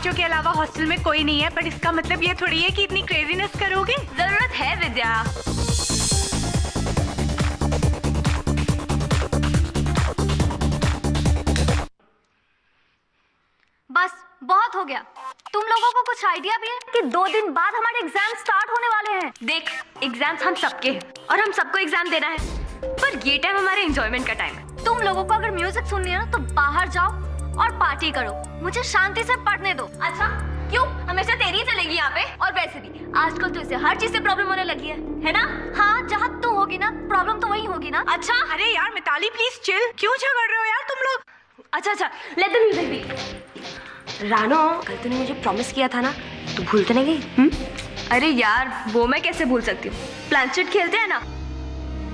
पाँचों के अलावा हॉस्टल में कोई नहीं है पर इसका मतलब ये थोड़ी है कि इतनी क्रेजीनेस करोगे? ज़रूरत है, विद्या। बस, बहुत हो गया। तुम लोगों को कुछ आइडिया भी है कि दो दिन बाद हमारे एग्ज़ाम स्टार्ट होने वाले हैं? देख एग्ज़ाम्स हम सबके हैं और हम सबको एग्ज़ाम देना है। पर ये टाइम हमारे एंजॉयमेंट का टाइम है। तुम लोगों को अगर म्यूज़िक सुननी है ना तो बाहर जाओ और पार्टी करो। मुझे शांति से पढ़ने दो। अच्छा? क्यों? हमेशा तेरी चलेगी यहाँ पे। और वैसे भी आजकल तो इसे हर चीज़ से प्रॉब्लम होने लगी है है ना? हाँ जहाँ तू होगी ना प्रॉब्लम तो वही होगी ना। अच्छा? अरे यार मिताली प्लीज़ चिल क्यों झगड़ रहे हो यार तुम लोग? अच्छा अच्छा लेट द म्यूज़िक बी रानो कल तूने मुझे प्रॉमिस किया था ना तू भूल तो नहीं गई? अरे यार वो मैं कैसे भूल सकती हूँ? प्लानचेट खेलते हैं ना?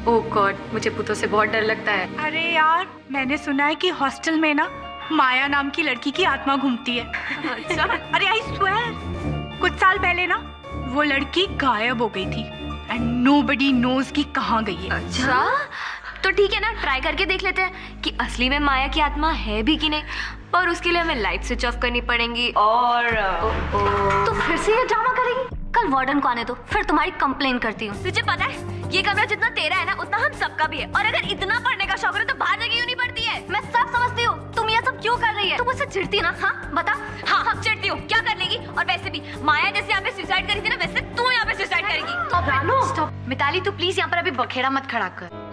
ओ गॉड मुझे पुतों से बहुत डर लगता है। अरे यार मैंने सुना है कि हॉस्टल में ना माया नाम की लड़की की आत्मा घूमती है। अच्छा। अरे आई स्वेयर कुछ साल पहले ना वो लड़की गायब हो गई थी। एंड नोबडी नोज़ की कहाँ गई है। अच्छा। तो ठीक है ना ट्राई करके देख लेते हैं कि असली में माया की आत्मा है भी कि नहीं। पर उसके लिए हमें लाइट स्विच ऑफ़ करनी पड़ेगी और ओ, ओ, तो फिर से ये ड्रामा करेगी? कल वार्डन को आने दो फिर तुम्हारी कंप्लेन करती हूँ। तुझे पता है ये कमरा जितना तेरा है ना उतना हम सबका भी है। और अगर इतना पढ़ने का शौक है तो बाहर जगह क्यों नहीं पड़ती है। मैं सब समझती हूँ। ये सब क्यों कर रही है? तुम मुझसे चिढ़ती ना हाँ? बता। हाँ हाँ चिढ़ती हूँ। क्या कर लेगी? और वैसे भी माया जैसे यहाँ पे सुसाइड करी थी ना वैसे तू यहाँ पे सुसाइड करेगी। स्टॉप मिताली तू प्लीज़ यहाँ पर अभी बखेड़ा मत खड़ा कर।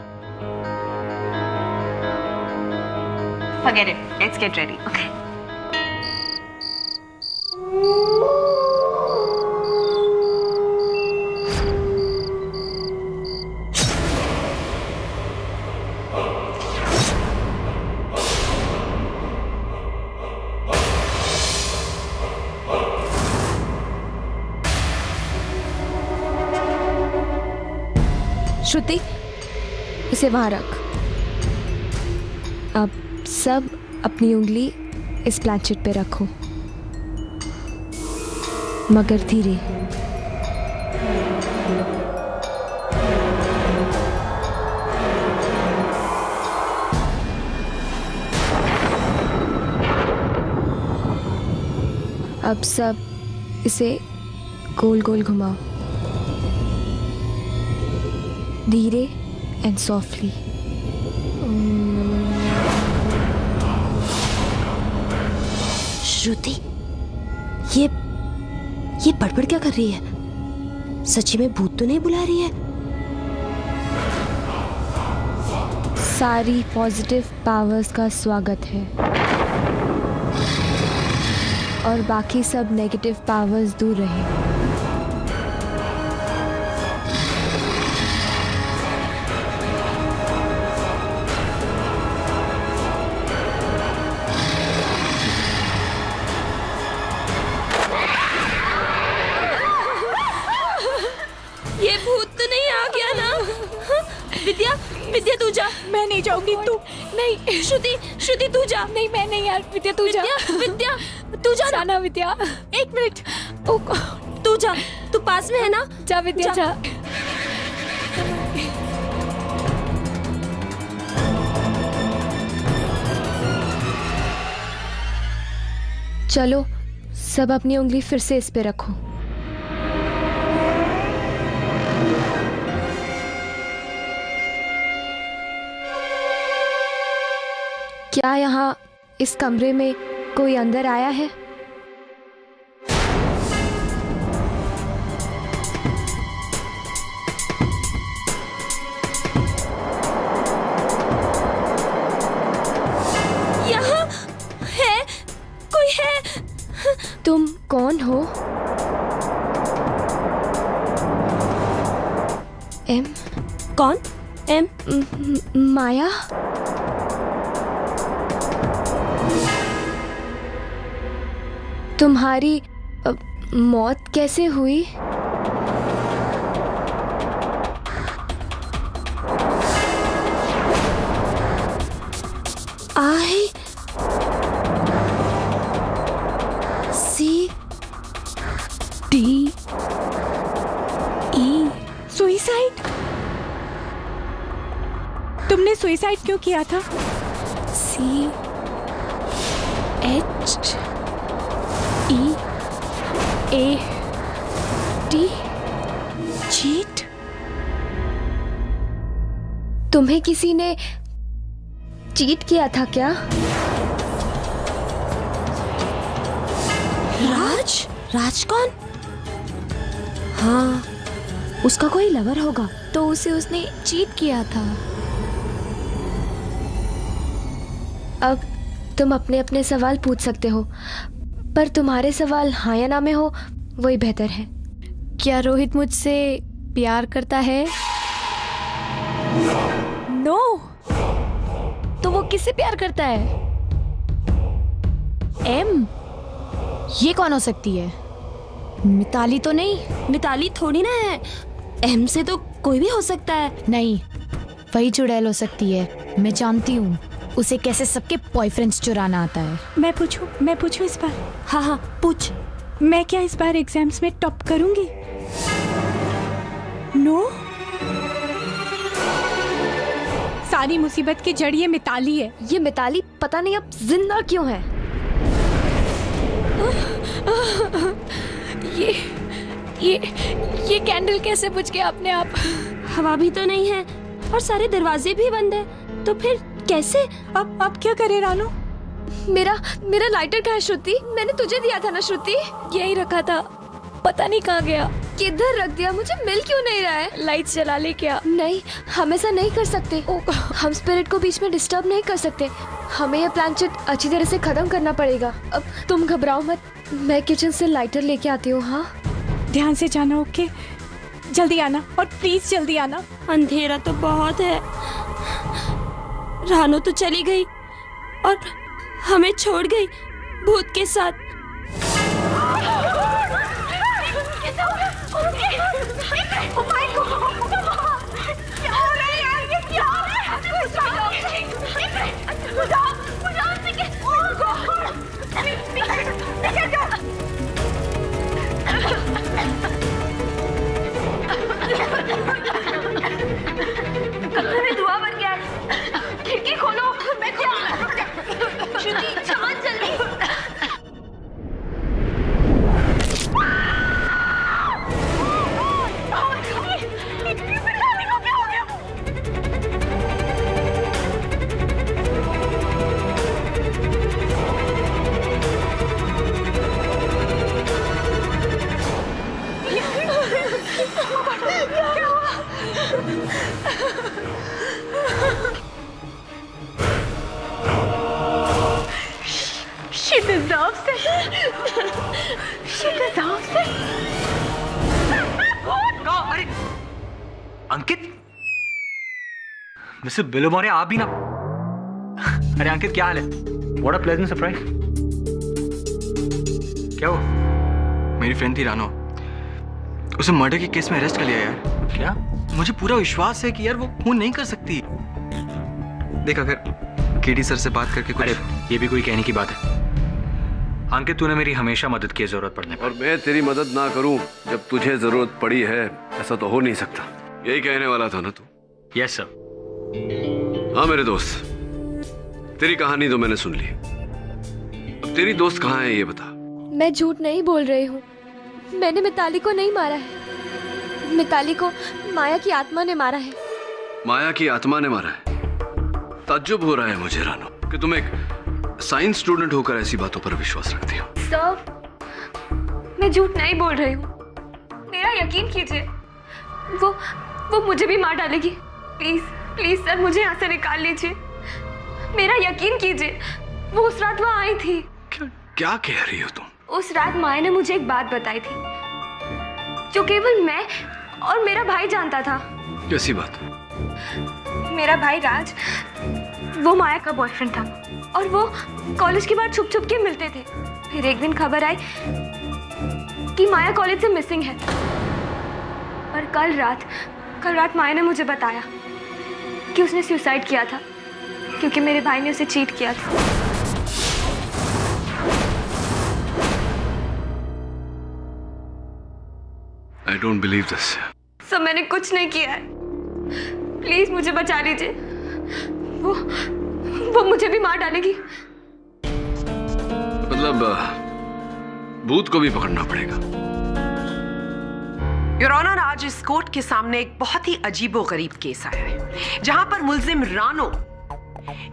Forget it. Let's get ready. Okay. इसे वहाँ रख। अब सब अपनी उंगली इस प्लांचेट पे रखो। मगर धीरे। अब सब इसे गोल गोल घुमाओ। धीरे। एंड सॉफ्टली श्रुति ये ये बड़बड़ क्या कर रही है? सच्ची में भूत तो नहीं बुला रही है? सारी पॉजिटिव पावर्स का स्वागत है। और बाकी सब नेगेटिव पावर्स दूर रहे। यार विद्या तू विद्या विद्या तू जा ना। विद्या। एक मिनट। ओ तू जा। तू पास में है ना? जा विद्या जा। जा। चलो सब अपनी उंगली फिर से इस पे रखो। क्या यहाँ इस कमरे में कोई अंदर आया है? यहाँ है? कोई है? तुम कौन हो? एम? कौन? एम? माया? तुम्हारी अ, मौत कैसे हुई? I C D E. Suicide? तुमने सुइसाइड क्यों किया था? सी ए टी चीट तुम्हें किसी ने चीट किया था क्या? राज? राज कौन? हाँ उसका कोई लवर होगा। तो उसे उसने चीट किया था। अब तुम अपने अपने सवाल पूछ सकते हो। पर तुम्हारे सवाल हाँ या ना में हो वही बेहतर है। क्या रोहित मुझसे प्यार करता है? No no! तो वो किससे प्यार करता है? एम ये कौन हो सकती है? मिताली तो नहीं मिताली थोड़ी ना है। एम से तो कोई भी हो सकता है। नहीं वही चुड़ैल हो सकती है मैं जानती हूँ। उसे कैसे सबके बॉयफ्रेंड्स चुराना आता है? मैं पूछूँ? मैं पूछूँ इस बार? हाँ हाँ पूछ। मैं क्या इस बार एग्ज़ाम्स में टॉप करूँगी? No no? सारी मुसीबत की जड़ ये मिताली है। ये मिताली पता नहीं अब ज़िंदा क्यों है? ये ये ये कैंडल कैसे बुझ गया अपने आप? हवा भी तो नहीं है और सारे दरवाजे भी बंद है तो फिर कैसे? अब अब क्या करे रानू? मेरा मेरा लाइटर कहाँ है श्रुति? मैंने तुझे दिया था ना श्रुति? यही रखा था। पता नहीं कहाँ गया। किधर रख दिया? मुझे मिल क्यों नहीं रहा है? लाइट जला ले क्या? नहीं हम ऐसा नहीं कर सकते। ओ, हम स्पिरिट को बीच में डिस्टर्ब नहीं कर सकते। हमें ये प्लानचेट अच्छी तरह से खत्म करना पड़ेगा। अब तुम घबराओ मत। मैं किचन से लाइटर लेके आती हूँ हाँ? ध्यान से जाना ओके जल्दी आना और प्लीज़ जल्दी आना। अंधेरा तो बहुत है। रानो तो चली गई और हमें छोड़ गई भूत के साथ धुआँ बन गया खिड़की खोलो मैं श्रुति चाँद जल्दी अंकित? मिस्टर बिलोमोरे आप भी ना। अरे अंकित क्या हाल है? व्हाट अ प्लेजेंट सरप्राइज़ क्या हुआ? मेरी फ्रेंड थी रानो। उसे मर्डर के केस में अरेस्ट कर लिया यार क्या? मुझे पूरा विश्वास है कि यार वो खून नहीं कर सकती। देख अगर केडी सर से बात करके कुछ अरे ये भी कोई कहने की बात है। अंकित तूने मेरी हमेशा मदद की ज़रूरत पड़ने पर। और मैं तेरी मदद ना करूँ जब तुझे ज़रूरत पड़ी है। ऐसा तो हो नहीं सकता। यही कहने वाला था ना तू? यस सर हाँ मेरे दोस्त। तेरी कहानी तो मैंने सुन ली। अब तेरी दोस्त कहाँ है ये बता। मैं झूठ नहीं बोल रही हूँ। मैंने मिताली को नहीं मारा है। मिताली को माया की आत्मा ने मारा है। माया की आत्मा ने मारा है। ताज्जुब हो रहा है मुझे रानो कि तुम एक साइंस स्टूडेंट होकर ऐसी बातों पर विश्वास रखती हो। सर मैं झूठ नहीं बोल रही हूँ। मेरा यकीन कीजिए वो वो मुझे भी मार डालेगी। प्लीज़ प्लीज़ सर मुझे यहाँ से निकाल लीजिए। मेरा यकीन कीजिए वो उस रात वहाँ आई थी। क्या क्या कह रही हो तुम? उस रात माया ने मुझे एक बात बताई थी जो केवल मैं और मेरा भाई जानता था। कैसी बात? मेरा भाई राज वो माया का बॉयफ्रेंड था और वो कॉलेज के बाद छुप छुप के मिलते थे। फिर एक दिन खबर आई कि माया कॉलेज से मिसिंग है। और कल रात कल रात माया ने मुझे बताया कि उसने सुसाइड किया था क्योंकि मेरे भाई ने उसे चीट किया था। आई डोंट बिलीव दिस सब मैंने कुछ नहीं किया है। प्लीज़ मुझे बचा लीजिए। वो वो मुझे भी मार डालेगी। मतलब भूत को भी पकड़ना पड़ेगा। योर आज इस कोर्ट के सामने एक बहुत ही अजीबो गरीब केस आया है, जहाँ पर मुलजिम रानो,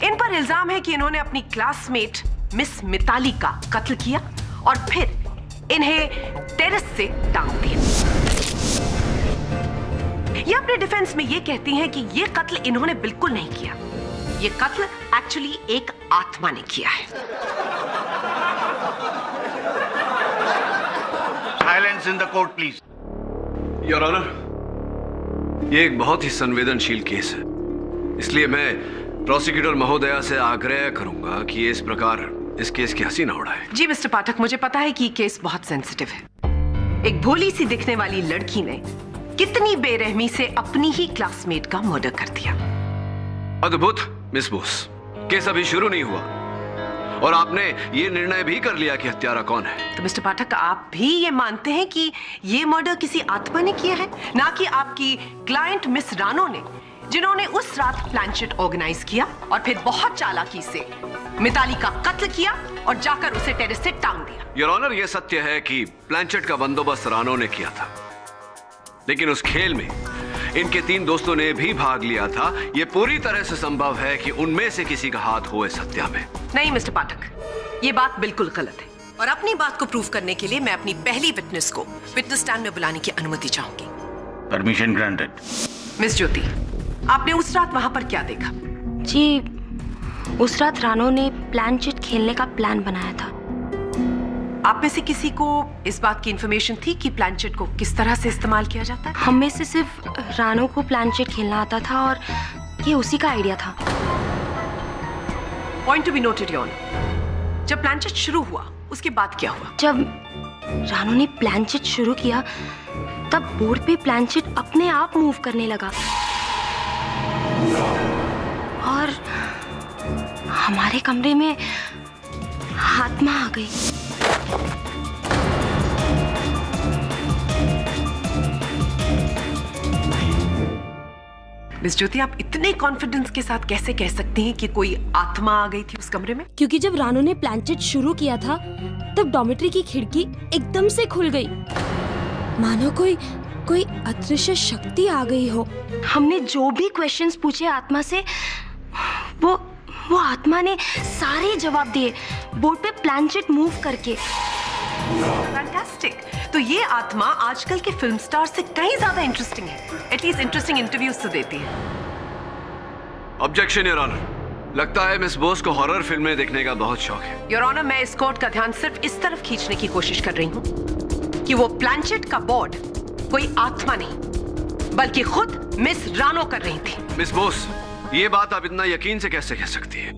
इन पर इल्ज़ाम है कि इन्होंने अपनी क्लासमेट मिस मिताली का कत्ल किया और फिर इन्हें टेरेस से टांग दिया ये अपने डिफेंस में ये कहती हैं कि ये कत्ल इन्होंने बिल्कुल नहीं किया। ये कत्ल एक्चुअली एक आत्मा ने किया है। Silence in the court please your honour ये एक बहुत ही संवेदनशील केस है। इसलिए मैं प्रोसिक्यूटर महोदया से आग्रह करूँगा कि इस प्रकार इस केस की हँसी ना उड़ाए। जी मिस्टर पाठक मुझे पता है कि ये केस बहुत सेंसिटिव है। एक भोली सी दिखने वाली लड़की ने कितनी बेरहमी से अपनी ही क्लासमेट का मर्डर कर दिया। अद्भुत मिस बोस। केस अभी शुरू नहीं हुआ। और आपने ये निर्णय भी कर लिया कि हत्यारा कौन है। तो मिस्टर पाठक आप भी ये मानते हैं कि ये मर्डर किसी आत्मा ने किया है? ना कि आपकी क्लाइंट मिस रानो ने जिन्होंने उस रात प्लानचेट ऑर्गेनाइज किया और फिर बहुत चालाकी से मिताली का कत्ल किया और जाकर उसे टेरेस से टांग दिया। योर ऑनर ये सत्य है कि प्लानचेट का बंदोबस्त रानो ने किया था। लेकिन उस खेल में इनके तीन दोस्तों ने भी भाग लिया था। ये पूरी तरह से संभव है कि उनमें से किसी का हाथ हो इस हत्या में। नहीं मिस्टर पाठक ये बात बिल्कुल गलत है। और अपनी बात को प्रूव करने के लिए मैं अपनी पहली विटनेस को विटनेस स्टैंड में बुलाने की अनुमति चाहूँगी। परमिशन ग्रांटेड मिस ज्योति आपने उस रात वहाँ पर क्या देखा? जी उस रात रानो ने प्लान चिट खेलने का प्लान बनाया था। आप में से किसी को इस बात की इंफॉर्मेशन थी कि प्लानचेट को किस तरह से इस्तेमाल किया जाता है? हम में से सिर्फ़ रानो को प्लान चिट खेलना आता था और ये उसी का आइडिया था। Point to be noted your जब प्लानचेट शुरू हुआ उसके बाद क्या हुआ? जब रानो ने प्लानचेट शुरू किया तब बोर्ड पे प्लानचेट अपने आप मूव करने लगा। और हमारे कमरे में आत्मा आ गई। मिस ज्योति आप इतने कॉन्फिडेंस के साथ कैसे कह सकती हैं कि कोई आत्मा आ गई थी उस कमरे में? क्योंकि जब रानो ने प्लानचेट शुरू किया था तब डॉमेट्री की खिड़की एकदम से खुल गई। मानो कोई कोई अदृश्य शक्ति आ गई हो। हमने जो भी क्वेश्चंस पूछे आत्मा से वो वो आत्मा ने सारे जवाब दिए। बोर्ड पे प्लानचेट मूव करके। फैंटास्टिक तो ये आत्मा आजकल के फ़िल्म स्टार से कहीं ज़्यादा इंटरेस्टिंग है। एटलीस्ट इंटरेस्टिंग इंटरव्यूज़ तो देती है। ऑब्जेक्शन योर ऑनर लगता है मिस बोस को हॉरर फ़िल्में देखने का बहुत शौक है। योर ऑनर मैं इस कोर्ट का ध्यान सिर्फ़ इस तरफ़ खींचने की कोशिश कर रही हूँ कि वो प्लानचेट का बोर्ड कोई आत्मा नहीं बल्कि खुद मिस रानो कर रही थी। मिस बोस ये बात आप इतना यकीन से कैसे कह सकती है?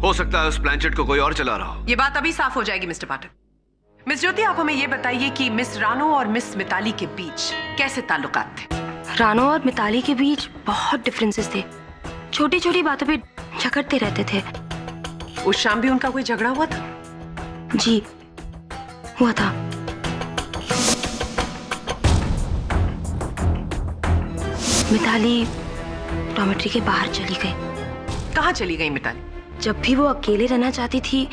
हो सकता है उस प्लानचेट को कोई और चला रहा हो। ये बात अभी साफ़ हो जाएगी मिस्टर पाठक मिस ज्योति आप हमें ये बताइए कि मिस रानो और मिस मिताली के बीच कैसे ताल्लुकात थे? रानो और मिताली के बीच बहुत डिफरेंसेस थे। छोटी छोटी बातों पे झगड़ते रहते थे। उस शाम भी उनका कोई झगड़ा हुआ था? जी हुआ था। मिताली डॉमेट्री के बाहर चली गई। कहाँ चली गई मिताली? जब भी वो अकेले रहना चाहती थी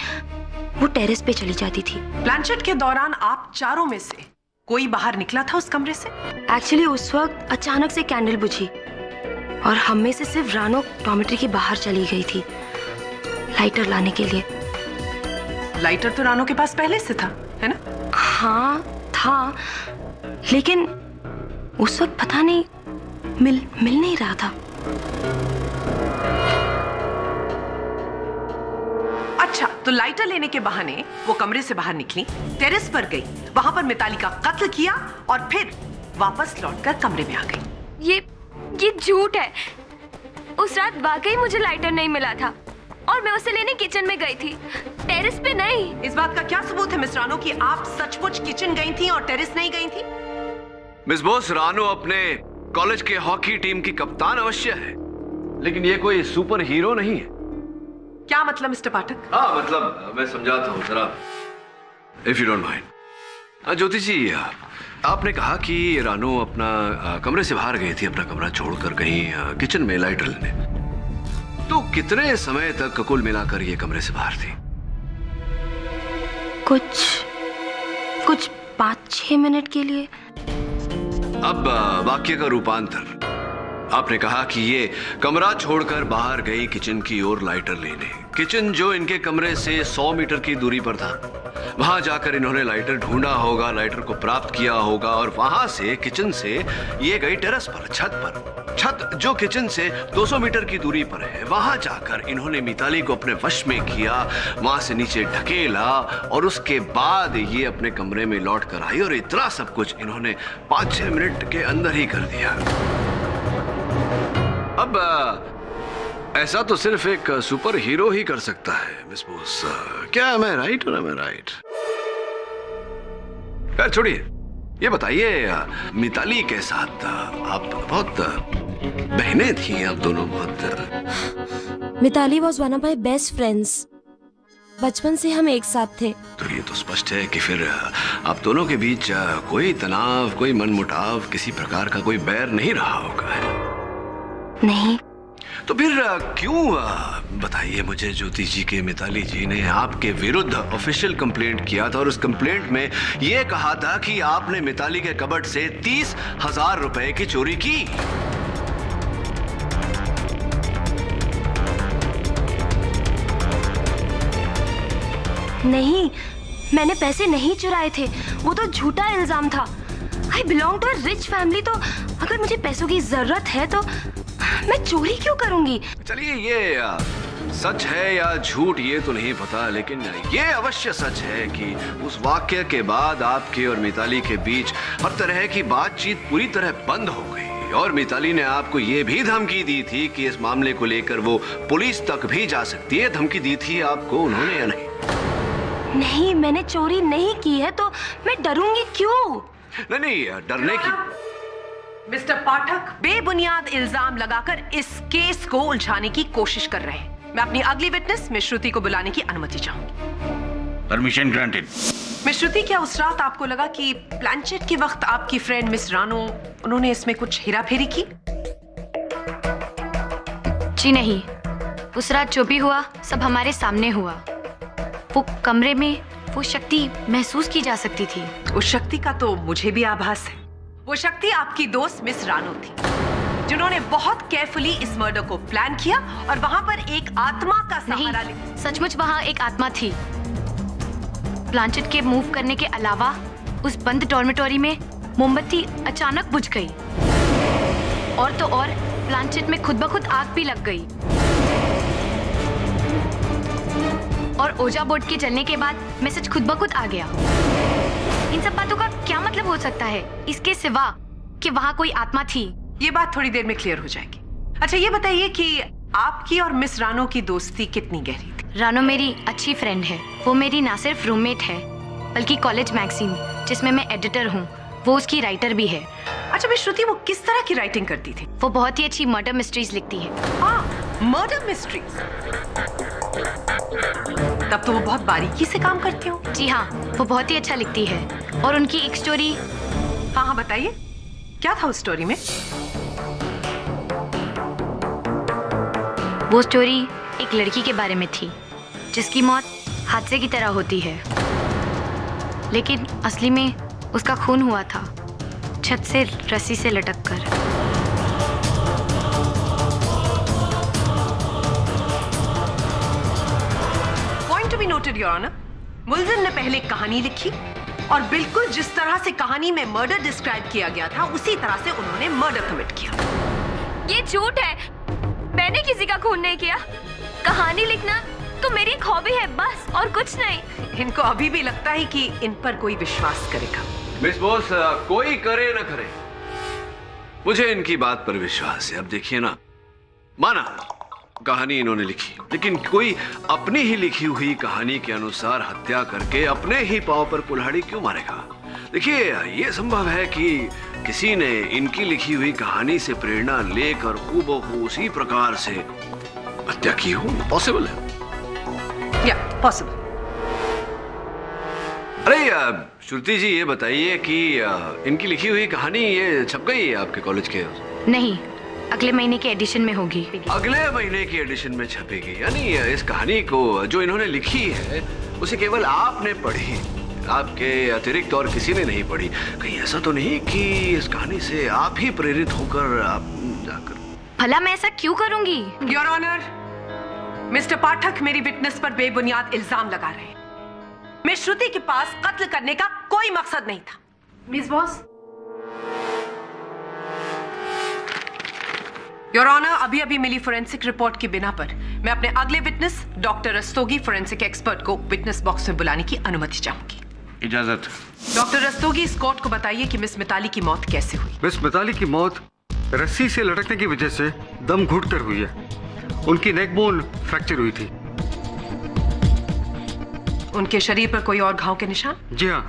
वो टेरेस पे चली जाती थी। प्लानचेट के दौरान आप चारों में से कोई बाहर निकला था उस कमरे से? एक्चुअली उस वक्त अचानक से कैंडल बुझी और हम में से सिर्फ़ रानो डॉमेट्री के बाहर चली गई थी लाइटर लाने के लिए। लाइटर तो रानो के पास पहले से था है ना? हाँ था लेकिन उस वक्त पता नहीं मिल मिल नहीं रहा था। अच्छा तो लाइटर लेने के बहाने वो कमरे से बाहर निकली टेरेस पर गई वहाँ पर मिताली का कत्ल किया और फिर वापस लौटकर कमरे में आ गई। ये ये झूठ है। उस रात वाकई मुझे लाइटर नहीं मिला था और मैं उसे लेने किचन में गई थी। टेरेस पे नहीं। इस बात का क्या सबूत है मिस रानो कि आप सचमुच किचन गई थी और टेरेस नहीं गई थी? मिस बोस रानो अपने कॉलेज के हॉकी टीम की कप्तान अवश्य है। लेकिन ये कोई सुपर हीरो नहीं है। क्या मतलब मिस्टर पाठक? हाँ मतलब मैं समझाता हूँ जरा। If you don't mind Jyoti ji आपने कहा कि रानो अपना कमरे से बाहर गई थी अपना कमरा छोड़कर कहीं किचन में लाइटर लेने तो कितने समय तक कुल मिलाकर ये कमरे से बाहर थी? कुछ कुछ पाँच छह मिनट के लिए। अब वाक्य का रूपांतर। आपने कहा कि ये कमरा छोड़कर बाहर गई किचन की ओर लाइटर लेने। किचन जो इनके कमरे से 100 मीटर की दूरी पर था। वहाँ जाकर इन्होंने लाइटर ढूंढा होगा, लाइटर को प्राप्त किया होगा और वहाँ से किचन से ये गई टेरेस पर, छत पर। छत जो किचन से 200 मीटर की दूरी पर है, वहाँ जाकर इन्होंने मिताली को अपने वश में किया, वहाँ से नीचे ढकेला और उसके बाद ये अपने कमरे में लौट कर आई और इतना सब कुछ इन्होंने पाँच छह मिनट के अंदर ही कर दिया। अब ऐसा तो सिर्फ़ एक सुपर हीरो ही कर सकता है मिस बोस। क्या मैं राइट और मैं राइट खैर छोड़िए ये बताइए मिताली के साथ आप बहुत बहनें थी आप दोनों बहुत Mitali was one of my best friends बचपन से हम एक साथ थे। तो ये तो स्पष्ट है कि फिर आप दोनों के बीच कोई तनाव कोई मनमुटाव किसी प्रकार का कोई बैर नहीं रहा होगा। नहीं। तो फिर क्यों बताइए मुझे ज्योति जी के मिताली जी ने आपके विरुद्ध ऑफिशियल कंप्लेंट किया था और उस कंप्लेंट में यह कहा था कि आपने मिताली के कबट से तीस हज़ार रुपए की चोरी की। नहीं मैंने पैसे नहीं चुराए थे। वो तो झूठा इल्ज़ाम था। I belong to a rich family तो अगर मुझे पैसों की ज़रूरत है तो मैं चोरी क्यों करूँगी? चलिए ये सच है या झूठ ये तो नहीं पता लेकिन ये अवश्य सच है कि उस वाक्य के बाद आपके और मिताली के बीच हर तरह की बातचीत पूरी तरह बंद हो गई। और मिताली ने आपको ये भी धमकी दी थी कि इस मामले को लेकर वो पुलिस तक भी जा सकती है। धमकी दी थी आपको उन्होंने या नहीं? नहीं मैंने चोरी नहीं की है तो मैं डरूँगी क्यों? नहीं नहीं डरने की मिस्टर पाठक बेबुनियाद इल्ज़ाम लगाकर इस केस को उलझाने की कोशिश कर रहे हैं। मैं अपनी अगली विटनेस मिस श्रुति को बुलाने की अनुमति चाहूँगी। परमिशन ग्रांटेड मिस श्रुति क्या उस रात आपको लगा कि प्लानचेट के वक्त आपकी फ्रेंड मिस रानो उन्होंने इसमें कुछ हेरा फेरी की? जी नहीं। उस रात जो भी हुआ सब हमारे सामने हुआ। वो कमरे में वो शक्ति महसूस की जा सकती थी। उस शक्ति का तो मुझे भी आभास है। वो शक्ति आपकी दोस्त मिस रानो थी जिन्होंने बहुत केयरफुली इस मर्डर को प्लान किया और वहाँ पर एक आत्मा का सहारा ले सचमुच वहाँ एक आत्मा थी। प्लांचेट के मूव करने के अलावा उस बंद डॉर्मेटोरी में मोमबत्ती अचानक बुझ गई। और तो और प्लांचेट में खुद ब खुद आग भी लग गई। और ओजा बोर्ड के जलने के बाद मैसेज खुद ब खुद आ गया। इन सब बातों का मतलब हो सकता है इसके सिवा कि वहाँ कोई आत्मा थी। ये बात थोड़ी देर में क्लियर हो जाएगी। अच्छा ये बताइए कि आपकी और मिस रानो की दोस्ती कितनी गहरी थी? रानो मेरी अच्छी फ्रेंड है। वो मेरी ना सिर्फ़ रूममेट है बल्कि कॉलेज मैगजीन जिसमें मैं एडिटर हूँ वो उसकी राइटर भी है। अच्छा मिस श्रुति वो किस तरह की राइटिंग करती थी? वो बहुत ही अच्छी मर्डर मिस्ट्रीज लिखती है। मर्डर मिस्ट्री तब तो वो बहुत बारीकी से काम करती हो। जी हाँ वो बहुत ही अच्छा लिखती है। और उनकी एक स्टोरी हाँ हाँ बताइए। क्या था उस स्टोरी में? वो स्टोरी एक लड़की के बारे में थी जिसकी मौत हादसे की तरह होती है। लेकिन असली में उसका खून हुआ था छत से रस्सी से लटक कर। Point to be noted your honour मुलजिम ने पहले कहानी लिखी। और बिल्कुल जिस तरह से कहानी में मर्डर डिस्क्राइब किया गया था उसी तरह से उन्होंने मर्डर कमिट किया। ये झूठ है। मैंने किसी का खून नहीं किया। कहानी लिखना तो मेरी एक हॉबी है बस और कुछ नहीं। इनको अभी भी लगता है कि इन पर कोई विश्वास करेगा। मिस बोस कोई करे ना करे। मुझे इनकी बात पर विश्वास है। अब देखिए ना। माना। कहानी इन्होंने लिखी। लेकिन कोई अपनी ही लिखी हुई कहानी के अनुसार हत्या करके अपने ही पाव पर कुल्हाड़ी क्यों मारेगा? देखिए ये संभव है कि किसी ने इनकी लिखी हुई कहानी से प्रेरणा लेकर हूबहू उसी प्रकार से हत्या की हो। पॉसिबल है? या पॉसिबल अरे श्रुति जी ये बताइए कि इनकी लिखी हुई कहानी ये छप गई है आपके कॉलेज के? नहीं अगले महीने के एडिशन में होगी। अगले महीने की एडिशन में छपेगी। यानी इस कहानी को जो इन्होंने लिखी है उसे केवल आपने पढ़ी आपके अतिरिक्त और किसी ने नहीं पढ़ी। कहीं ऐसा तो नहीं कि इस कहानी से आप ही प्रेरित होकर आप जाकर। भला मैं ऐसा क्यों करूँगी? योर ऑनर मिस्टर पाठक मेरी विटनेस पर बेबुनियाद इल्ज़ाम लगा रहे हैं। मिस श्रुति के पास कत्ल करने का कोई मकसद नहीं था। मिस बॉस योर ऑनर अभी अभी मिली फोरेंसिक रिपोर्ट की बिना पर। मैं अपने अगले witness doctor Rastogi forensic expert को विटनेस बॉक्स में बुलाने की अनुमति चाहूँगी। इजाज़त। डॉक्टर रस्तोगी इस कोर्ट को बताइए कि मिस मिताली की मौत कैसे हुई। मिस मिताली की मौत रस्सी से लटकने की वजह से दम घुट कर हुई है। उनकी नेकबोन फ्रैक्चर हुई थी। उनके शरीर पर कोई और घाव के निशान? जी हाँ।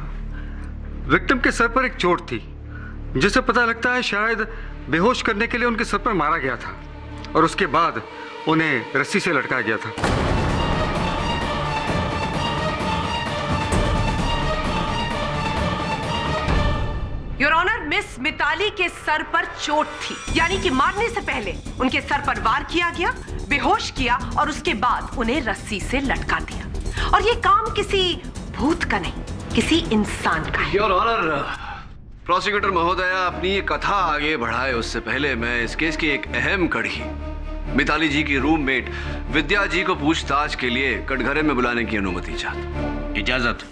विक्टिम के सर पर एक चोट थी जिससे पता लगता है शायद बेहोश करने के लिए उनके सर पर मारा गया था और उसके बाद उन्हें रस्सी से लटकाया गया था। योर ऑनर मिस मिताली के सर पर चोट थी। यानी कि मारने से पहले उनके सर पर वार किया गया बेहोश किया और उसके बाद उन्हें रस्सी से लटका दिया। और ये काम किसी भूत का नहीं किसी इंसान का है। योर ऑनर प्रोसिक्यूटर महोदया अपनी ये कथा आगे बढ़ाए। उससे पहले मैं इस केस की एक अहम कड़ी मिताली जी की रूममेट विद्या जी को पूछताछ के लिए कटघरे में बुलाने की अनुमति चाहता इजाज़त।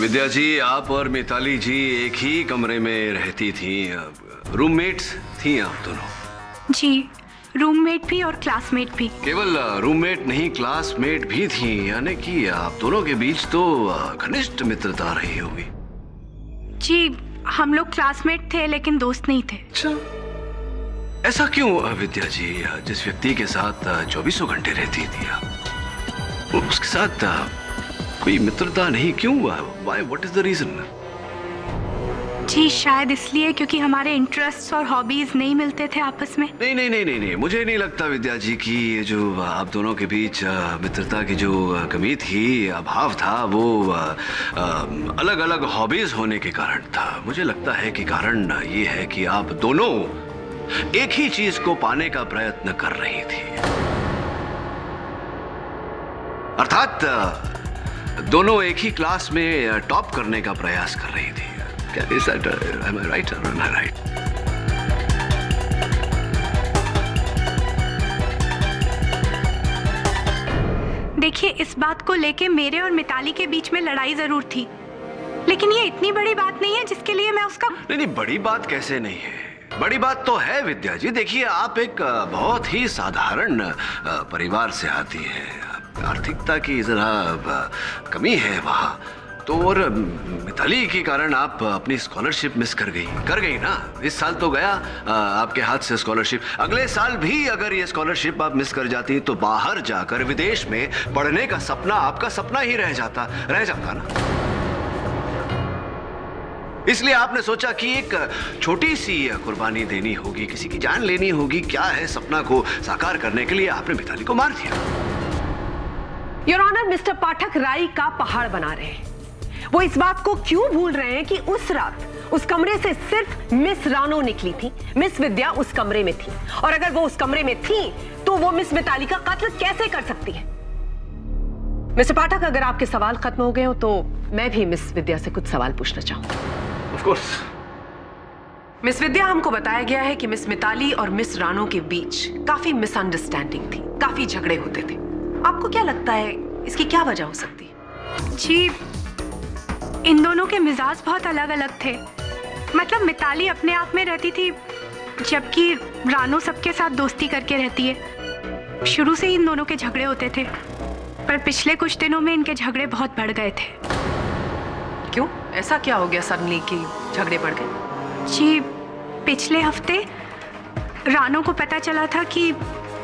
विद्या जी आप और मिताली जी एक ही कमरे में रहती थी। रूममेट्स थी आप दोनों? जी रूममेट भी और क्लासमेट भी। केवल रूममेट नहीं क्लासमेट भी थी। यानी कि आप दोनों के बीच तो घनिष्ठ मित्रता रही होगी। जी हम लोग क्लासमेट थे, लेकिन दोस्त नहीं थे। अच्छा। ऐसा क्यों विद्या जी? जिस व्यक्ति के साथ चौबीसों घंटे रहती थी उसके साथ कोई मित्रता नहीं, क्यों हुआ? Why what is the reason जी, शायद इसलिए क्योंकि हमारे इंटरेस्ट और हॉबीज नहीं मिलते थे आपस में। नहीं नहीं नहीं नहीं नहीं, मुझे नहीं लगता विद्या जी की ये जो आप दोनों के बीच मित्रता की जो कमी थी, अभाव था, वो अलग अलग हॉबीज होने के कारण था। मुझे लगता है कि कारण ये है कि आप दोनों एक ही चीज़ को पाने का प्रयत्न कर रही थी। अर्थात दोनों एक ही क्लास में टॉप करने का प्रयास कर रही थी। क्या is that am I right am I right देखिए इस बात को लेके मेरे और मिताली के बीच में लड़ाई ज़रूर थी। लेकिन ये इतनी बड़ी बात नहीं है जिसके लिए मैं उसका नहीं नहीं बड़ी बात कैसे नहीं है? बड़ी बात तो है विद्या जी। देखिए आप एक बहुत ही साधारण परिवार से आती है। आर्थिकता की जरा कमी है वहाँ। तो और मिताली के कारण आप अपनी स्कॉलरशिप मिस कर गई। कर गई ना? इस साल तो गया आपके हाथ से स्कॉलरशिप अगले साल भी अगर ये स्कॉलरशिप आप मिस कर जाती तो बाहर जाकर विदेश में पढ़ने का सपना आपका सपना ही रह जाता रह जाता ना? इसलिए आपने सोचा कि एक छोटी सी कुर्बानी देनी होगी, किसी की जान लेनी होगी क्या है सपना को साकार करने के लिए आपने मिताली को मार दिया। योर ऑनर मिस्टर पाठक राई का पहाड़ बना रहे हैं। वो इस बात को क्यों भूल रहे हैं कि उस रात उस कमरे से सिर्फ़ मिस रानो निकली थी? मिस विद्या उस कमरे में थी। और अगर वो उस कमरे में थी तो वो मिस मिताली का कत्ल कैसे कर सकती है? मिस्टर पाठक अगर आपके सवाल खत्म हो गए हो तो मैं भी मिस विद्या से कुछ सवाल पूछना चाहूँगा। ऑफ़ कोर्स मिस विद्या हमको बताया गया है कि मिस मिताली और मिस रानो के बीच काफ़ी मिसअंडरस्टैंडिंग थी काफ़ी झगड़े होते थे। आपको क्या लगता है इसकी क्या वजह हो सकती है? जी इन दोनों के मिजाज बहुत अलग अलग थे। मतलब मिताली अपने आप में रहती थी जबकि रानो सबके साथ दोस्ती करके रहती है। शुरू से ही इन दोनों के झगड़े होते थे पर पिछले कुछ दिनों में इनके झगड़े बहुत बढ़ गए थे। क्यों? ऐसा क्या हो गया सडनली कि झगड़े बढ़ गए? जी पिछले हफ़्ते रानो को पता चला था कि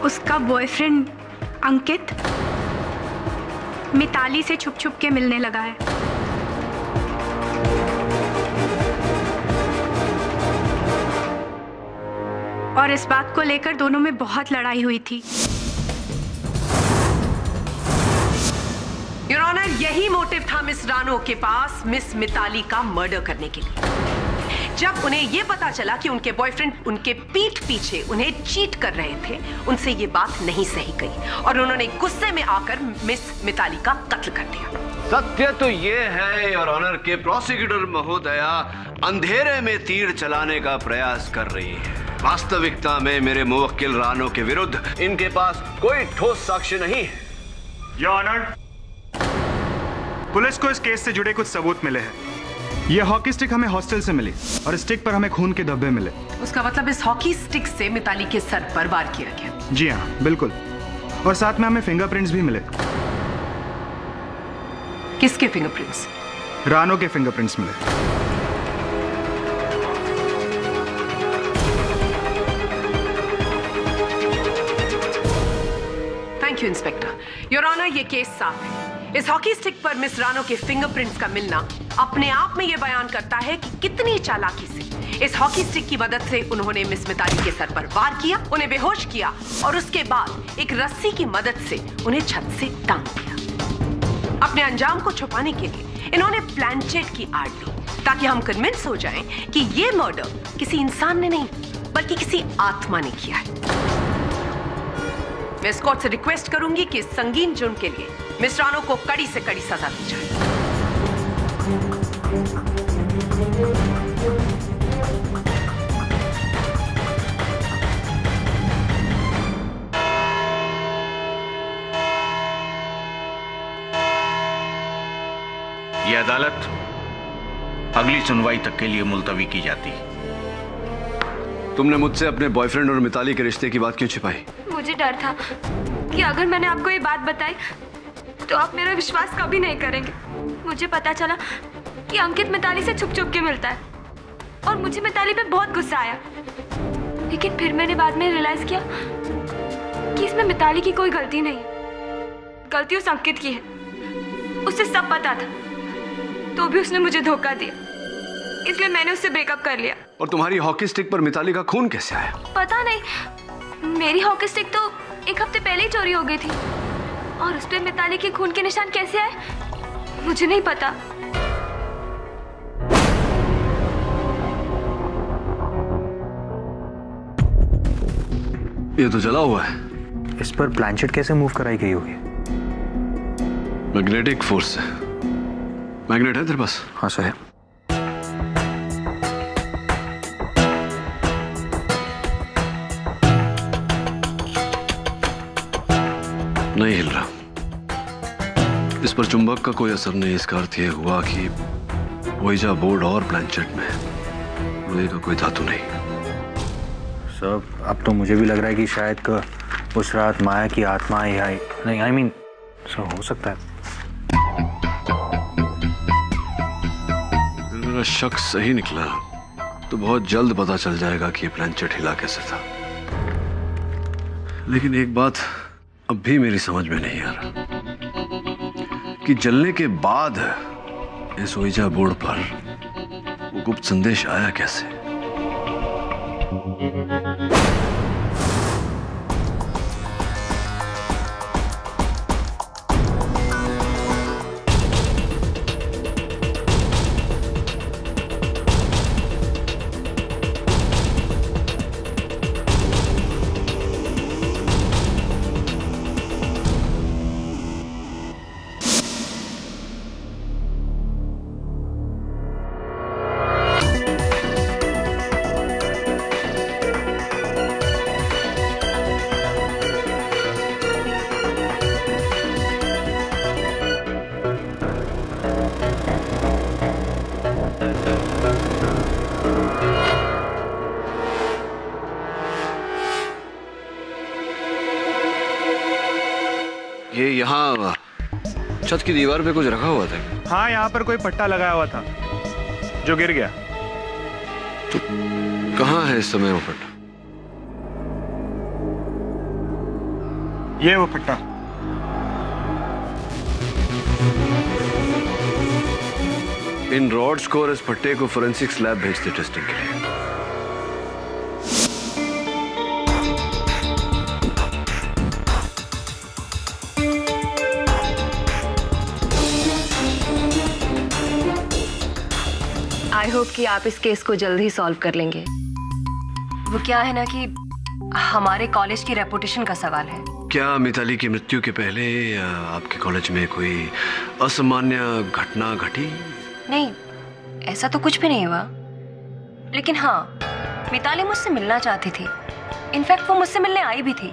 उसका बॉयफ्रेंड अंकित मिताली से छुप छुप के मिलने लगा है। और इस बात को लेकर दोनों में बहुत लड़ाई हुई थी। योर ऑनर यही मोटिव था मिस रानो के पास मिस मिताली का मर्डर करने के लिए। जब उन्हें यह पता चला कि उनके बॉयफ्रेंड उनके पीठ पीछे उन्हें चीट कर रहे थे उनसे ये बात नहीं सही गई और उन्होंने गुस्से में आकर मिस मिताली का कत्ल कर दिया। सत्य तो ये है और ऑनर के प्रोसिक्यूटर महोदया अंधेरे में तीर चलाने का प्रयास कर रही है। वास्तविकता में मेरे मुवक्किल रानो के विरुद्ध इनके पास कोई ठोस साक्ष्य नहीं है। योर पुलिस को इस केस से जुड़े कुछ सबूत मिले हैं। ये हॉकी स्टिक हमें हॉस्टल से मिली और स्टिक पर हमें खून के धब्बे मिले। उसका मतलब इस हॉकी स्टिक से मिताली के सर पर वार किया गया। जी हाँ बिल्कुल। और साथ में हमें फिंगरप्रिंट्स भी मिले। किसके फिंगरप्रिंट्स रानो के फिंगरप्रिंट्स मिले। Thank you, inspector. Your honour, ये केस साफ़ है। इस हॉकी स्टिक पर मिस रानो के फिंगरप्रिंट्स का मिलना अपने आप में ये बयान करता है कि कितनी चालाकी से इस हॉकी स्टिक की मदद से उन्होंने मिस मिताली के सर पर वार किया, उन्हें बेहोश किया और उसके बाद एक रस्सी की मदद से उन्हें छत से टांग दिया। अपने अंजाम को छुपाने के लिए इन्होंने प्लानचेट की आड़ ली ताकि हम कन्विंस हो जाएँ कि ये मर्डर किसी इंसान ने नहीं, बल्कि किसी आत्मा ने किया है। मैं इस कोर्ट से रिक्वेस्ट करूँगी कि इस संगीन जुर्म के लिए मिस रानो को कड़ी से कड़ी सजा दी जाए। यह अदालत अगली सुनवाई तक के लिए मुलतवी की जाती है। तुमने मुझसे अपने बॉयफ्रेंड और मिताली के रिश्ते की बात क्यों छिपाई? मुझे डर था कि अगर मैंने आपको ये बात बताई तो आप मेरा विश्वास कभी नहीं करेंगे। मुझे पता चला कि अंकित मिताली से छुप छुप के मिलता है और मुझे मिताली पे बहुत गुस्सा आया। लेकिन फिर मैंने बाद में रियलाइज़ किया कि इसमें मिताली की कोई गलती नहीं है। गलती उस अंकित की है। उसे सब पता था। तो भी उसने मुझे धोखा दिया। इसलिए मैंने उससे ब्रेकअप कर लिया। और तुम्हारी हॉकी स्टिक पर मिताली का खून कैसे आया? पता नहीं। मेरी हॉकी स्टिक तो एक हफ़्ते पहले ही चोरी हो गई थी। और उस पर मिताली के खून के निशान कैसे आए? मुझे नहीं पता। ये तो जला हुआ है। इस पर प्लानचेट कैसे मूव कराई गई होगी? मैग्नेटिक फोर्स मैग्नेट है तेरे पास? हाँ सर। पर चुंबक का कोई असर नहीं। इसका अर्थ यह हुआ कि ओइजा बोर्ड और प्लानचेट में लोहे का कोई धातु नहीं। सर अब तो मुझे भी लग रहा है कि शायद का उस रात माया की आत्मा आई आई। नहीं आई मीन सर हो सकता है। मेरा शक सही निकला तो बहुत जल्द पता चल जाएगा कि ये प्लानचेट हिला कैसे था। लेकिन एक बात अब भी मेरी समझ में नहीं आ रहा। कि जलने के बाद इस ओइजा बोर्ड पर वो गुप्त संदेश आया कैसे? छत की दीवार पे कुछ रखा हुआ था हाँ यहाँ पर कोई पट्टा लगाया हुआ था जो गिर गया। तो कहाँ है इस समय वो पट्टा? ये वो पट्टा। इन रॉड्स को और इस पट्टे को फोरेंसिक्स लैब भेजते टेस्टिंग के लिए। कि आप इस केस को जल्द ही सॉल्व कर लेंगे। वो क्या है ना कि हमारे कॉलेज की रेपुटेशन का सवाल है। क्या मिताली की मृत्यु के पहले आपके कॉलेज में कोई असामान्य घटना घटी? नहीं ऐसा तो कुछ भी नहीं हुआ। लेकिन हाँ मिताली मुझसे मिलना चाहती थी। इनफैक्ट वो मुझसे मिलने आई भी थी।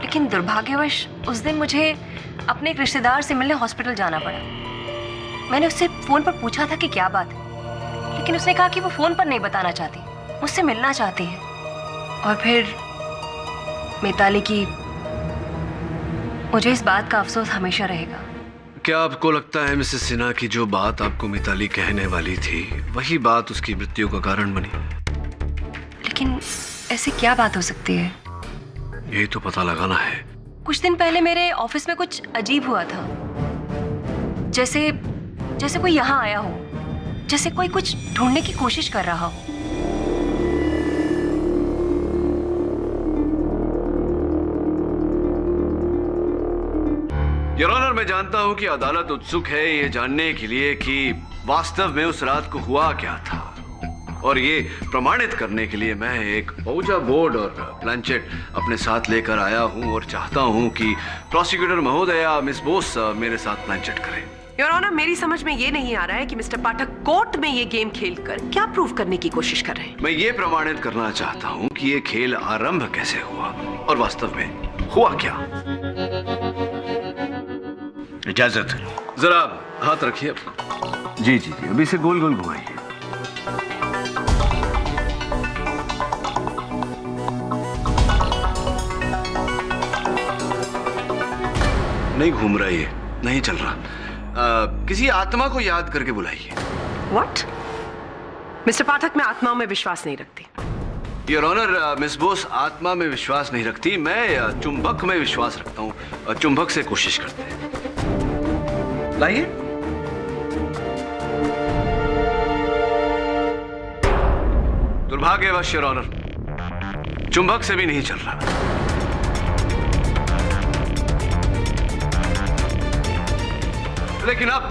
लेकिन दुर्भाग्यवश उस दिन मुझे अपने एक रिश्तेदार से मिलने हॉस्पिटल जाना पड़ा। मैंने उससे फ़ोन पर पूछा था कि क्या बात है। लेकिन उसने कहा कि वो फ़ोन पर नहीं बताना चाहती मुझसे मिलना चाहती है। और फिर मिताली की मुझे इस बात का अफसोस हमेशा रहेगा। क्या आपको लगता है मिसेस सिन्हा की जो बात आपको मिताली कहने वाली थी वही बात उसकी मृत्यु का कारण बनी? लेकिन ऐसी क्या बात हो सकती है? यही तो पता लगाना है। कुछ दिन पहले मेरे ऑफ़िस में कुछ अजीब हुआ था। जैसे जैसे कोई यहाँ आया हो। जैसे कोई कुछ ढूँढने की कोशिश कर रहा हो। योर ऑनर मैं जानता हूँ कि अदालत उत्सुक है ये जानने के लिए कि वास्तव में उस रात को हुआ क्या था। और ये प्रमाणित करने के लिए मैं एक ओजा बोर्ड और प्लानचेट अपने साथ लेकर आया हूँ और चाहता हूँ कि प्रोसिक्यूटर महोदया, मिस बोस, मेरे साथ प्लानचेट करें। योर ऑनर मेरी समझ में ये नहीं आ रहा है कि मिस्टर पाठक कोर्ट में ये गेम खेलकर क्या प्रूव करने की कोशिश कर रहे हैं। मैं ये प्रमाणित करना चाहता हूँ कि ये खेल आरंभ कैसे हुआ और वास्तव में हुआ क्या। इजाज़त। जरा हाथ रखिए अपना। जी जी जी। अभी से गोल गोल घुमाइए। नहीं घूम रहा ये नहीं चल रहा। किसी आत्मा को याद करके बुलाइए। व्हाट मिस्टर पाठक मैं आत्माओं में विश्वास नहीं रखती। योर ऑनर मिस बोस आत्मा में विश्वास नहीं रखती। मैं अ, चुंबक में विश्वास रखता हूँ। अ, चुंबक से कोशिश करते हैं। लाइए। दुर्भाग्यवश योर ऑनर चुंबक से भी नहीं चल रहा। लेकिन अब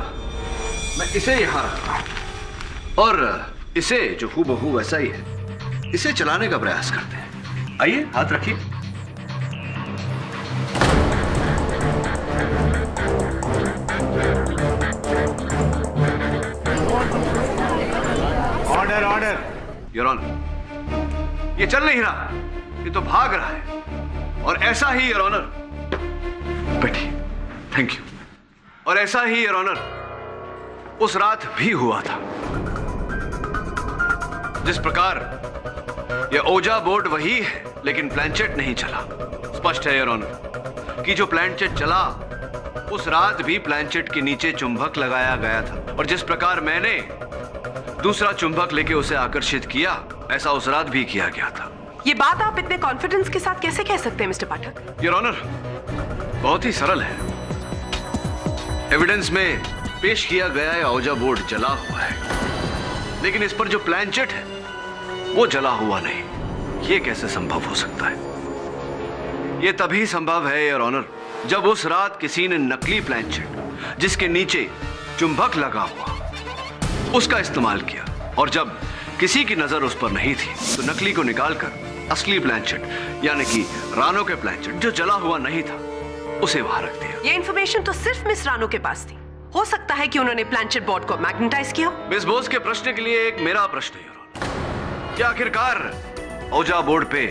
मैं इसे यहाँ रखता हूँ। और इसे जो हूबहू वैसा ही है इसे चलाने का प्रयास करते हैं। आइए हाथ रखिए। ऑर्डर ऑर्डर योर ऑनर ये चल नहीं रहा। ये तो भाग रहा है। और ऐसा ही योर ऑनर बैठिए। थैंक यू और ऐसा ही योर ऑनर उस रात भी हुआ था। जिस प्रकार यह ओजा बोर्ड वही है लेकिन प्लानचेट नहीं चला। स्पष्ट है योर ऑनर कि जो प्लानचेट चला उस रात भी प्लानचेट के नीचे चुंबक लगाया गया था। और जिस प्रकार मैंने दूसरा चुंबक लेके उसे आकर्षित किया ऐसा उस रात भी किया गया था। ये बात आप इतने कॉन्फिडेंस के साथ कैसे कह सकते हैं मिस्टर पाठक योर ऑनर बहुत ही सरल है। एविडेंस में पेश किया गया है औजा बोर्ड जला हुआ है। लेकिन इस पर जो प्लानचेट है, वो जला हुआ नहीं। ये कैसे संभव हो सकता है? ये तभी संभव है योर ऑनर जब उस रात किसी ने नकली प्लानचेट जिसके नीचे चुंबक लगा हुआ, उसका इस्तेमाल किया। और जब किसी की नज़र उस पर नहीं थी तो नकली को निकालकर असली प्लानचेट यानी कि रानो के प्लानचेट जो जला हुआ नहीं था उसे वहाँ रख दिया। ये इन्फॉर्मेशन तो सिर्फ़ मिस रानो के पास थी। हो सकता है कि उन्होंने प्लानचेट बोर्ड को मैग्नेटाइज किया मिस बोस के प्रश्न के लिए एक मेरा प्रश्न है क्या आखिरकार औजा बोर्ड पे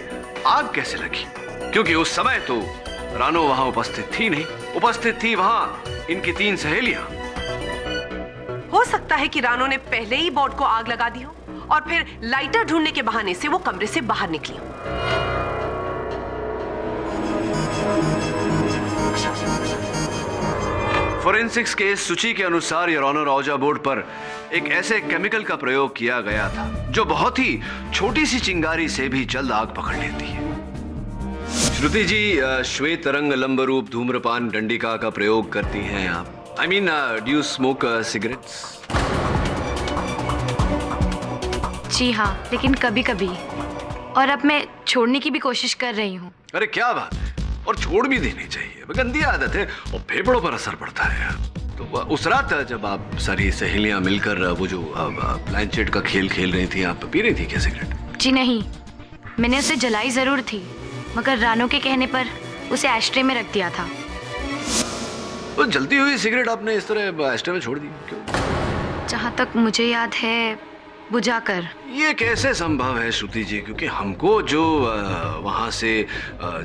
आग कैसे लगी? क्योंकि उस समय तो रानो वहाँ उपस्थित थी नहीं। उपस्थित थी वहाँ इनकी तीन सहेलियाँ। हो सकता है कि रानो ने पहले ही बोर्ड को आग लगा दी हो और फिर लाइटर ढूँढने के बहाने से वो कमरे से बाहर निकली हो। फोरेंसिक्स के सूची के अनुसार योर ऑनर औजा बोर्ड पर एक ऐसे केमिकल का प्रयोग किया गया था जो बहुत ही छोटी सी चिंगारी से भी जल्द आग पकड़ लेती है। श्रुति जी श्वेत रंग लंब रूप धूम्रपान डंडिका का प्रयोग करती हैं आप। I mean do you smoke cigarettes जी हाँ लेकिन कभी कभी और अब मैं छोड़ने की भी कोशिश कर रही हूँ। अरे क्या बात! है और छोड़ भी देनी चाहिए। गंदी आदत है और फेफड़ों पर असर पड़ता है। तो उस रात जब आप सारी सहेलियाँ मिलकर वो जो प्लानचेट का खेल खेल रही थी आप पी रही थी क्या सिगरेट? जी नहीं। मैंने उसे जलाई ज़रूर थी मगर रानो के कहने पर उसे एस्ट्रे में रख दिया था। वो जलती हुई सिगरेट आपने इस तरह एस्ट्रे में छोड़ दी? क्यों? जहाँ तक मुझे याद है बुझा कर ये कैसे संभव है श्रुति जी? क्योंकि हमको जो वहाँ से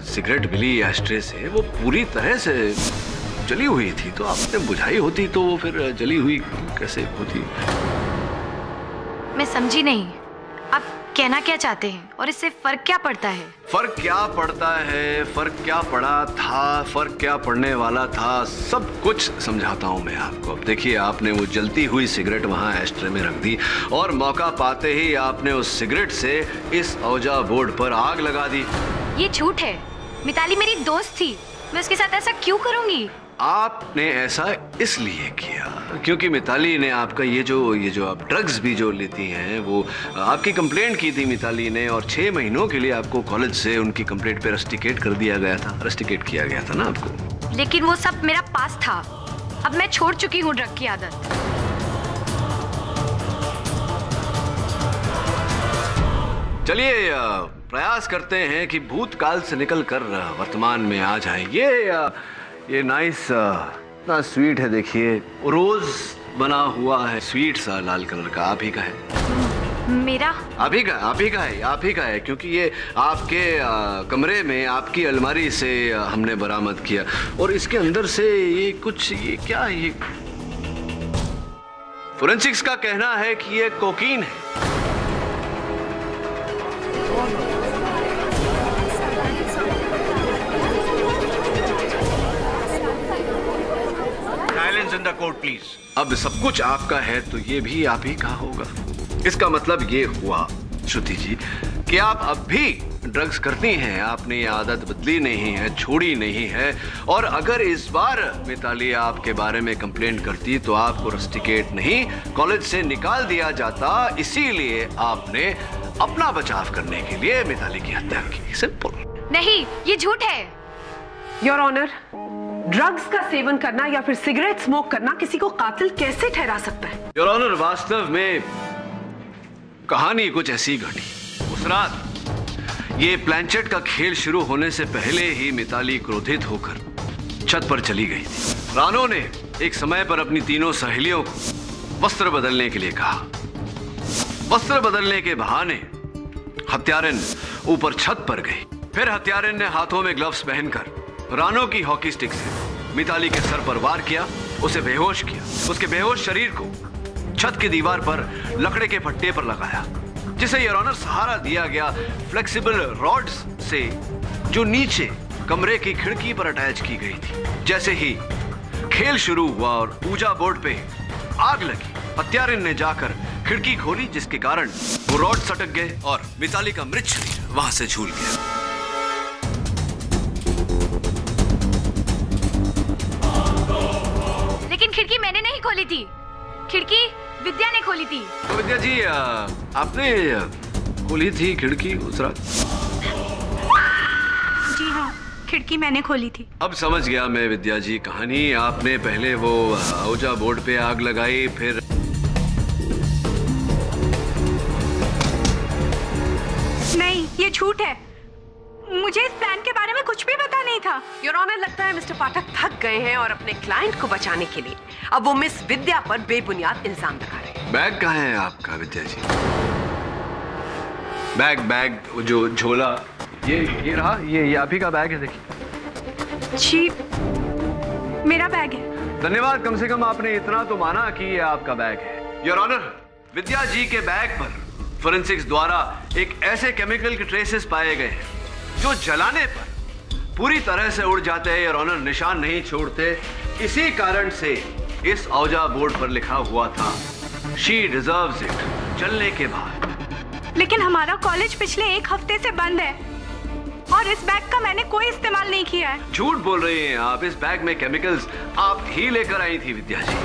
सिगरेट मिली एस्ट्रे से वो पूरी तरह से जली हुई थी। तो आपने बुझाई होती तो वो फिर जली हुई कैसे होती? मैं समझी नहीं। आप कहना क्या चाहते हैं? और इससे फ़र्क क्या पड़ता है? फ़र्क क्या पड़ता है? फ़र्क क्या पड़ा था? फ़र्क क्या पड़ने वाला था? सब कुछ समझाता हूँ मैं आपको। अब देखिए आपने वो जलती हुई सिगरेट वहाँ एस्ट्रे में रख दी और मौका पाते ही आपने उस सिगरेट से इस औजा बोर्ड पर आग लगा दी। ये झूठ है। मिताली मेरी दोस्त थी। मैं उसके साथ ऐसा क्यों करूँगी? आपने ऐसा इसलिए किया। क्योंकि मिताली ने आपका ये जो ये जो आप ड्रग्स भी जो लेती हैं वो आपकी कंप्लेंट की थी मिताली ने और छः महीनों के लिए आपको कॉलेज से उनकी कंप्लेंट पे रस्टिकेट कर दिया गया था रस्टिकेट किया गया था ना आपको? लेकिन वो सब मेरा पास था। अब मैं छोड़ चुकी हूँ ड्रग की आदत। चलिए प्रयास करते हैं कि भूतकाल से निकल कर वर्तमान में आ जाए। ये ये नाइस इतना स्वीट है देखिए। रोज बना हुआ है स्वीट सा लाल कलर का आप ही का है। मेरा? आप ही का आप ही का है आप ही का है क्योंकि ये आपके अ, कमरे में आपकी अलमारी से हमने बरामद किया। और इसके अंदर से ये कुछ ये क्या है ये? फोरेंसिक्स का कहना है कि ये कोकीन है। इन द कोर्ट प्लीज़ अब सब कुछ आपका है तो ये भी आप ही का होगा। इसका मतलब ये हुआ श्रुति जी कि आप अब भी ड्रग्स करती हैं आपने ये आदत बदली नहीं है छोड़ी नहीं है और अगर इस बार मिताली आपके बारे में कंप्लेंट करती तो आपको रस्टिकेट नहीं कॉलेज से निकाल दिया जाता इसीलिए आपने अपना बचाव करने के लिए मिताली की हत्या की। सिंपल नहीं ये झूठ है। योर ऑनर ड्रग्स का सेवन करना या फिर सिगरेट स्मोक करना किसी को कातिल कैसे ठहरा सकता है? योर ऑनर वास्तव में कहानी कुछ ऐसी घटी। उस रात, ये प्लानचेट का खेल शुरू होने से पहले ही मिताली क्रोधित होकर छत पर चली गई थी। रानो ने एक समय पर अपनी तीनों सहेलियों को वस्त्र बदलने के लिए कहा। वस्त्र बदलने के बहाने हत्यारन ऊपर छत पर गई। फिर हत्यारन ने हाथों में ग्लव्स पहनकर रानो की हॉकी स्टिक से मिताली के सर पर वार किया, उसे बेहोश किया। उसके बेहोश शरीर को छत की दीवार पर लकड़े के फट्टे पर लगाया, जिसे योर सहारा दिया गया फ्लेक्सिबल रॉड्स से, जो नीचे कमरे की खिड़की पर अटैच की गई थी। जैसे ही खेल शुरू हुआ और पूजा बोर्ड पे आग लगी, हत्यारिन ने जाकर खिड़की खोली, जिसके कारण वो रॉड सटक गए और मिताली का मृत शरीर वहाँ से झूल गया। खोली थी। खिड़की विद्या ने खोली थी। तो विद्या जी अ, आपने खोली थी खिड़की उस रात? जी हाँ खिड़की मैंने खोली थी। अब समझ गया मैं विद्या जी कहानी। आपने पहले वो औजा बोर्ड पे आग लगाई फिर नहीं ये झूठ है। मुझे इस प्लान के बारे में कुछ भी पता नहीं था। योर ऑनर लगता है मिस्टर पाठक थक गए हैं और अपने क्लाइंट को बचाने के लिए। अब वो मिस विद्या पर बेबुनियाद इल्ज़ाम लगा रहे हैं। बैग कहाँ है आपका विद्या जी? बैग बैग वो जो झोला ये ये रहा ये ये आप ही का बैग है देखिए। जी मेरा बैग है। धन्यवाद कम से कम आपने इतना तो माना कि ये आपका बैग है। योर ऑनर विद्या जी के बैग पर फोरेंसिक्स द्वारा एक ऐसे केमिकल के ट्रेसेस पाए गए हैं जो जलाने पर पूरी तरह से उड़ जाते हैं योर ऑनर निशान नहीं छोड़ते। इसी कारण से इस औजा बोर्ड पर लिखा हुआ था शी डिजर्व्स इट चलने के बाद। लेकिन हमारा कॉलेज पिछले एक हफ़्ते से बंद है। और इस बैग का मैंने कोई इस्तेमाल नहीं किया है। झूठ बोल रही हैं आप। इस बैग में केमिकल्स आप ही लेकर आई थी विद्या जी।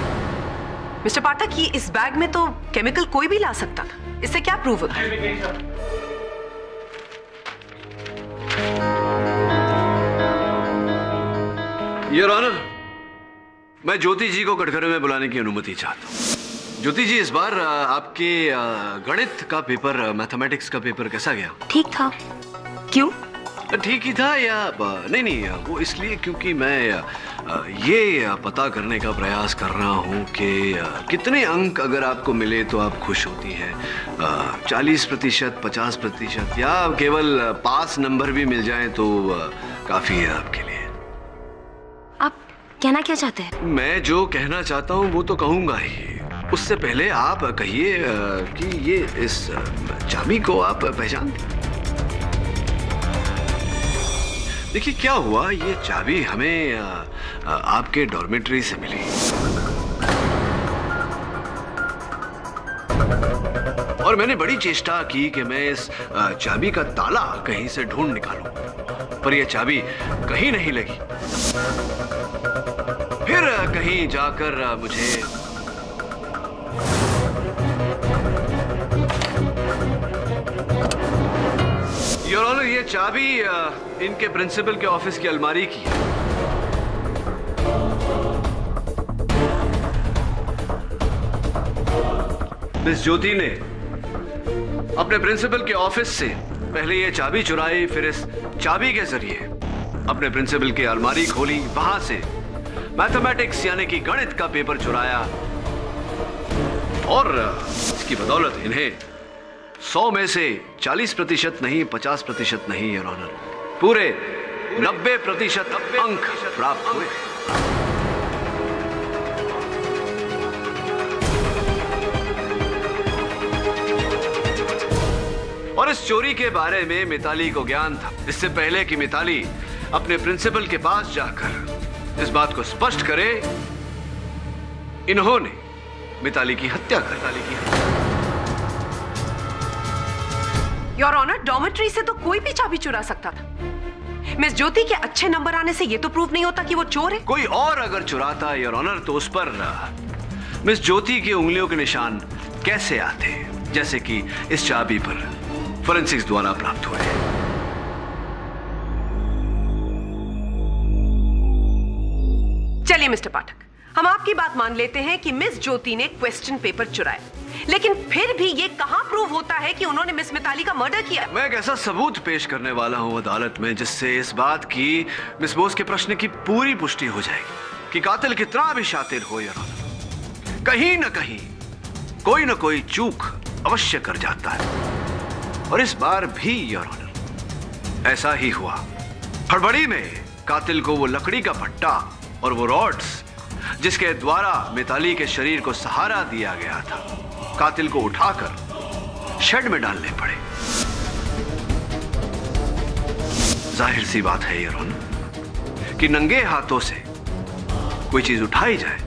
मिस्टर पाठक ये इस बैग में तो केमिकल कोई भी ला सकता था। इससे क्या प्रूव होता है योर ऑनर मैं ज्योति जी को कटघरे में बुलाने की अनुमति चाहता हूँ। ज्योति जी इस बार आपके गणित का पेपर मैथमेटिक्स का पेपर कैसा गया? ठीक था। क्यों? ठीक ही था या नहीं नहीं वो इसलिए क्योंकि मैं ये पता करने का प्रयास कर रहा हूँ कि कितने अंक अगर आपको मिले तो आप खुश होती हैं। चालीस प्रतिशत पचास प्रतिशत या केवल पास नंबर भी मिल जाए तो काफ़ी है आपके लिए। कहना क्या चाहते हैं? मैं जो कहना चाहता हूँ वो तो कहूँगा ही। उससे पहले आप कहिए कि ये इस चाबी को आप पहचानते हैं? देखिए, क्या हुआ? ये चाबी हमें आपके डॉर्मेटरी से मिली। और मैंने बड़ी चेष्टा की कि मैं इस चाबी का ताला कहीं से ढूंढ निकालूं। पर यह चाबी कहीं नहीं लगी। फिर कहीं जाकर मुझे योर ऑनर ये चाबी इनके प्रिंसिपल के ऑफ़िस की अलमारी की है। मिस ज्योति ने अपने प्रिंसिपल के ऑफ़िस से पहले ये चाबी चुराई, फिर इस चाबी के ज़रिए अपने प्रिंसिपल की अलमारी खोली, वहाँ से मैथमेटिक्स यानी कि गणित का पेपर चुराया। और, इसकी बदौलत इन्हें सौ में से चालीस प्रतिशत नहीं, पचास प्रतिशत नहीं योर ऑनर पूरे नब्बे प्रतिशत अंक प्राप्त हुए। और इस चोरी के बारे में मिताली को ज्ञान था। इससे पहले कि मिताली अपने प्रिंसिपल के पास जाकर इस बात को स्पष्ट करे इन्होंने मिताली की हत्या कर मिताली की हत्या योर ऑनर डॉमेट्री से तो कोई भी चाबी चुरा सकता था। मिस ज्योति के अच्छे नंबर आने से ये तो प्रूफ नहीं होता कि वो चोर है। कोई और अगर चुराता योर ऑनर तो उस पर मिस ज्योति की उंगलियों के निशान कैसे आते? जैसे कि इस चाबी पर फोरेंसिक्स द्वारा प्राप्त हुए। चलिए, मिस्टर पाठक, हम आपकी बात मान लेते हैं कि मिस ज्योति ने क्वेश्चन पेपर चुराया। लेकिन फिर भी ये कहाँ प्रूव होता है कि उन्होंने मिस मिताली का मर्डर किया? मैं एक ऐसा सबूत पेश करने वाला हूँ अदालत में, जिससे इस बात की, मिस बोस के प्रश्न की पूरी पुष्टि हो जाएगी कि कातिल कितना भी शातिर हो या कहीं ना कहीं, कोई ना कोई चूक अवश्य कर जाता है। और इस बार भी योर ऑनर ऐसा ही हुआ। हड़बड़ी में कातिल को वो लकड़ी का पट्टा और वो रॉड्स जिसके द्वारा मिताली के शरीर को सहारा दिया गया था, कातिल को उठाकर शेड में डालने पड़े। ज़ाहिर सी बात है ये कि नंगे हाथों से कोई चीज़ उठाई जाए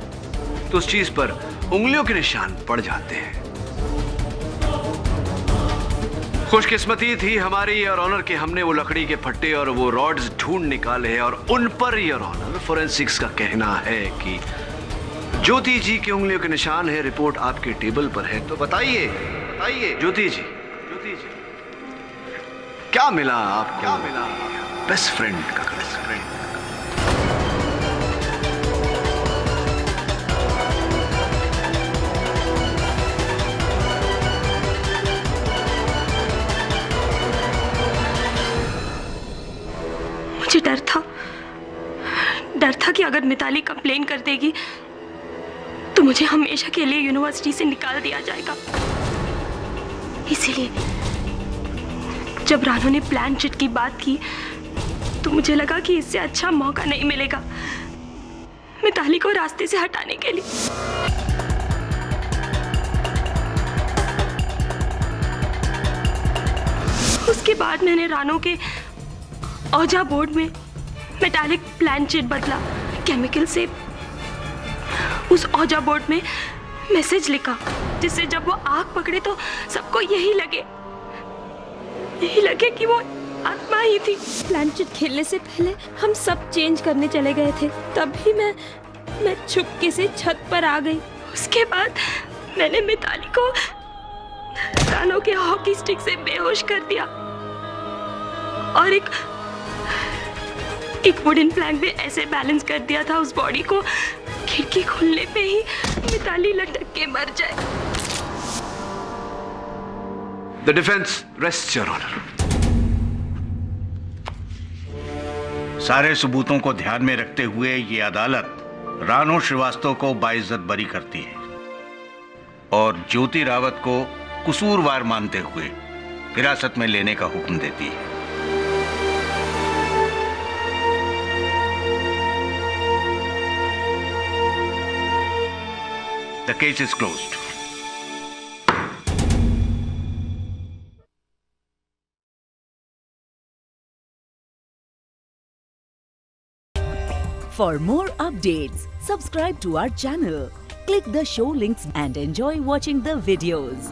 तो उस चीज़ पर उंगलियों के निशान पड़ जाते हैं। खुशकिस्मती थी हमारी और ऑनर के। हमने वो लकड़ी के फट्टे और वो रॉड्स ढूंढ निकाले हैं और उन पर योर ऑनर फोरेंसिक्स का कहना है कि ज्योति जी की उंगलियों के निशान है। रिपोर्ट आपके टेबल पर है। तो बताइए बताइए। ज्योति जी ज्योति जी क्या मिला आप क्या मिला? बेस्ट फ्रेंड का। मुझे डर था। डर था कि अगर मिताली कंप्लेन कर देगी तो मुझे हमेशा के लिए यूनिवर्सिटी से निकाल दिया जाएगा। इसीलिए, जब रानू ने प्लान चिट की बात की तो मुझे लगा कि इससे अच्छा मौका नहीं मिलेगा मिताली को रास्ते से हटाने के लिए। उसके बाद मैंने रानू के औजा बोर्ड में मेटालिक प्लान चिट बदला केमिकल से उस औजा बोर्ड में मैसेज लिखा जिससे जब वो आग पकड़े तो सबको यही लगे। यही लगे कि वो आत्मा ही थी। प्लानचेट खेलने से पहले हम सब चेंज करने चले गए थे। तभी मैं मैं छुपके से छत पर आ गई। उसके बाद मैंने मिताली को रानों के हॉकी स्टिक से बेहोश कर दिया। और एक एक वुडन प्लैंक में ऐसे बैलेंस कर दिया था उस बॉडी को। खिड़की खुलने पे ही मिताली लटक के मर जाए। The defense rests, Your Honor. सारे सबूतों को ध्यान में रखते हुए ये अदालत रानो श्रीवास्तव को बाइज्जत बरी करती है और ज्योति रावत को कसूरवार मानते हुए हिरासत में लेने का हुक्म देती है। The case is closed. For more updates, subscribe to our channel, click the show links and enjoy watching the videos.